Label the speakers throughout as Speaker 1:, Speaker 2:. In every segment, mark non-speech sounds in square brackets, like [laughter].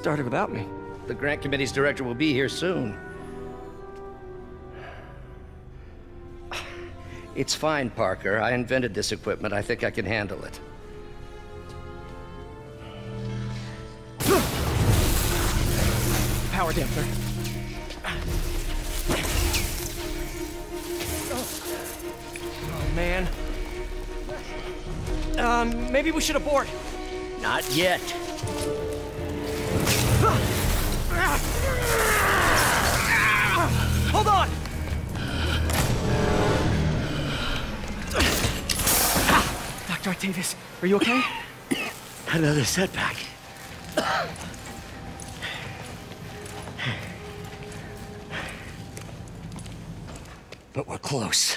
Speaker 1: started without me.
Speaker 2: The grant committee's director will be here soon. It's fine, Parker. I invented this equipment. I think I can handle it.
Speaker 1: Power damper. Oh, man. Um, maybe we should abort.
Speaker 2: Not yet.
Speaker 1: Hold on! Dr. Octavius, are you okay? [coughs]
Speaker 2: Another setback. [coughs] But we're close.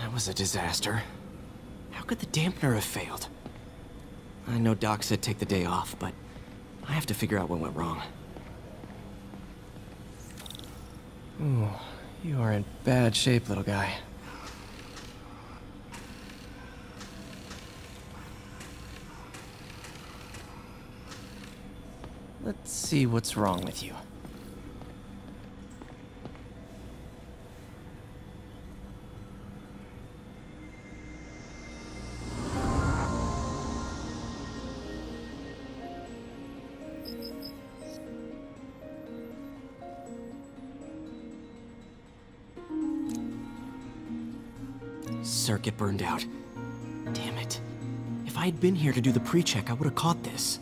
Speaker 1: That was a disaster. How could the dampener have failed? I know Doc said take the day off, but I have to figure out what went wrong. Ooh, you are in bad shape, little guy. Let's see what's wrong with you. Circuit burned out. Damn it. If I had been here to do the pre-check, I would have caught this.